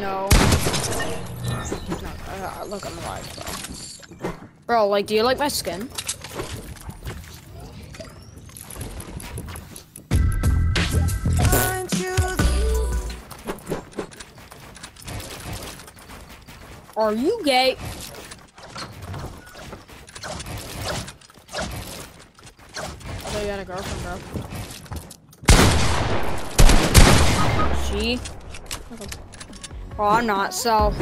no. No, uh, look, I'm alive, bro. Bro, like, do you like my skin? Are you gay? Oh, you got a girlfriend, bro. She? Oh, I'm not, so.